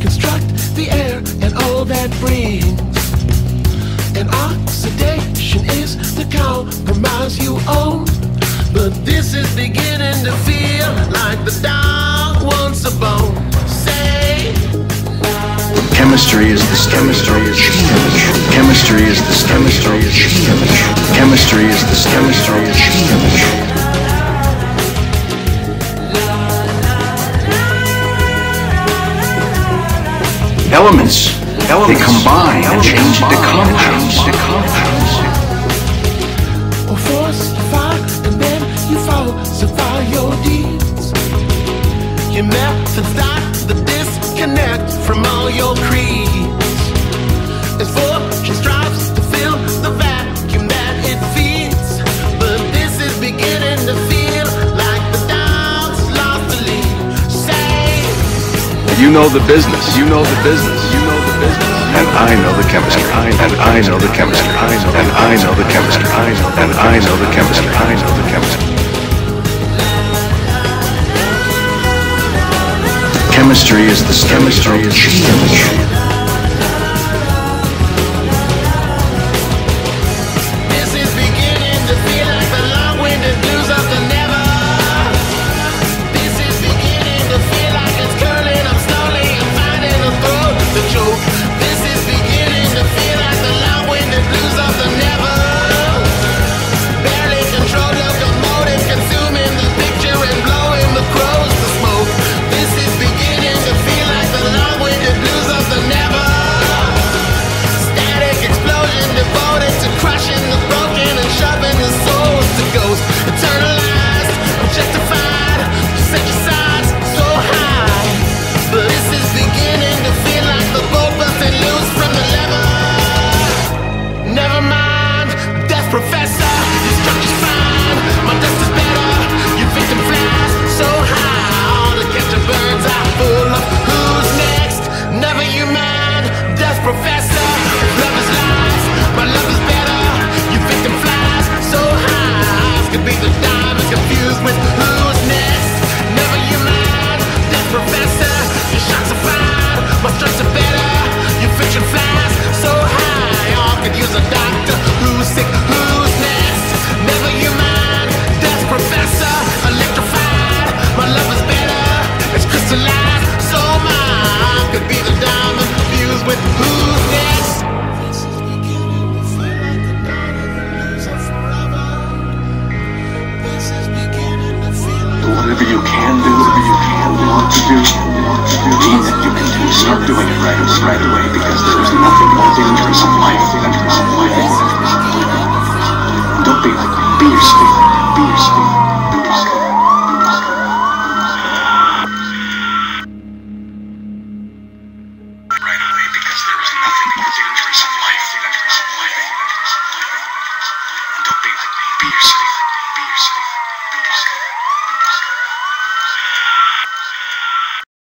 construct the air and all that brings. And oxidation is the compromise you own. But this is beginning to feel like the dog wants a bone. Say, Chemistry is the chemistry is the chemistry. Chemistry is the chemistry is the chemistry. Is the chemistry is the chemistry. Elements, they combine and change into compounds. To compounds. or force the and then you falsify your deeds. Your methods start the disconnect from all your creeds. You know the business. You know the business. You know the business. And I know the chemistry. And I know the chemistry. I know. And I know the chemistry. I know. And I know the chemistry. I know the chemistry. Chemistry is the chemistry is the could be the diamond fused with who's next. Whatever you can do, whatever you can do, want to do, mean that you can do, start doing it right, right away because there is nothing more dangerous in life, in life. Don't be like me. Be your